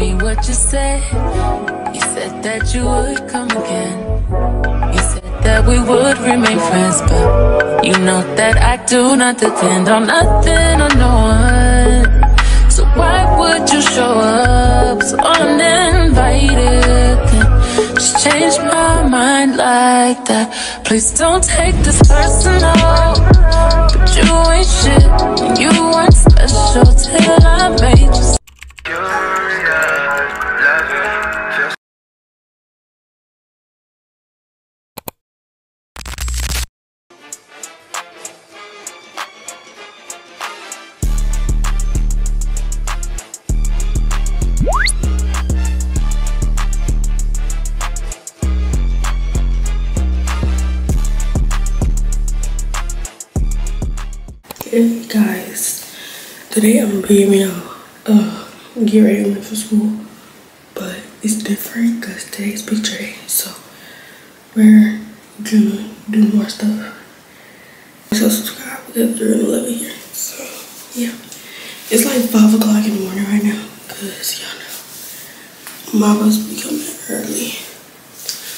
me what you said. You said that you would come again. You said that we would remain friends, but you know that I do not depend on nothing or no one. So why would you show up so uninvited? Then just change my mind like that. Please don't take this personal, but you ain't shit and you weren't Hey guys, today I'm gonna be giving y'all uh get ready for school, but it's different because today's picture day, so we're gonna do more stuff. So subscribe because you're gonna love it here. So yeah, it's like five o'clock in the morning right now because y'all know my bus be coming early.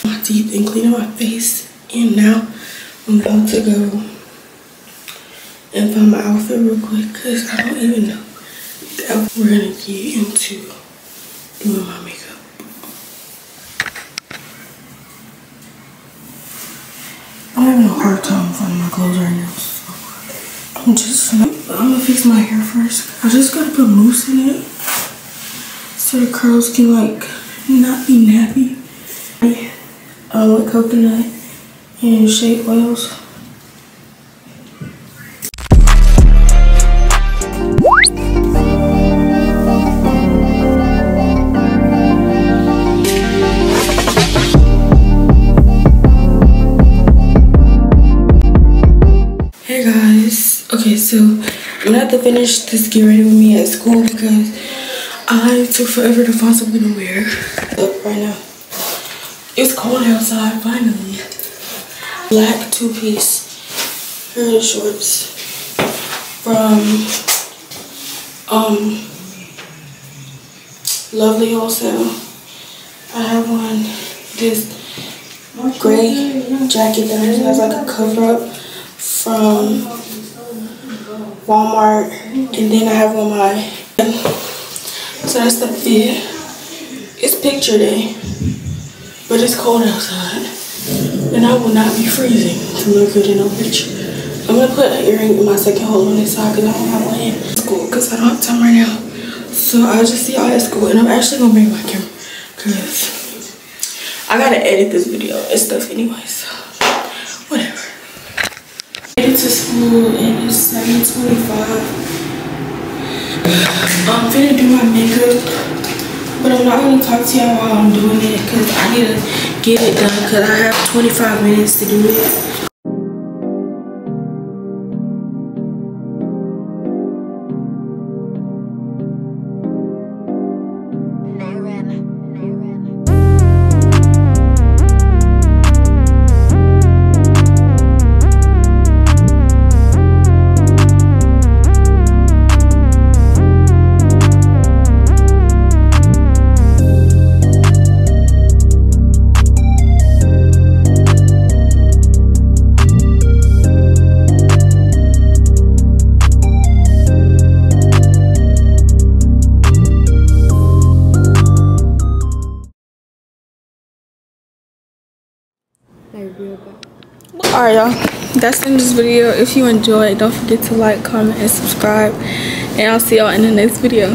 My teeth and cleaning my face, and now I'm about to go and find my outfit real quick because I don't even know that we're gonna get into doing my makeup. I'm having a hard time finding my clothes right now. So I'm just I'm gonna fix my hair first. I just gotta put mousse in it so the curls can like not be nappy. Um, with coconut and shea oils. I'm gonna have to finish this get ready with me at school because I took forever to find something to wear. Look, right now, it's cold outside finally. Black two-piece pair of shorts from um Lovely Wholesale. I have one this gray jacket that has like a cover up from Walmart and then I have on my so that's the fit. It's picture day but it's cold outside and I will not be freezing to look good in a picture. I'm gonna put an earring in my second hole on this side because I don't have one. In school because I don't have time right now. So I'll just see y'all at school and I'm actually gonna bring my camera because I gotta edit this video and stuff anyway so. whatever Headed to school and it's 7.25. I'm finna do my makeup, but I'm not gonna talk to y'all while I'm doing it because I need to get it done because I have 25 minutes to do it. Alright y'all, that's the end of this video. If you enjoyed, don't forget to like, comment, and subscribe. And I'll see y'all in the next video.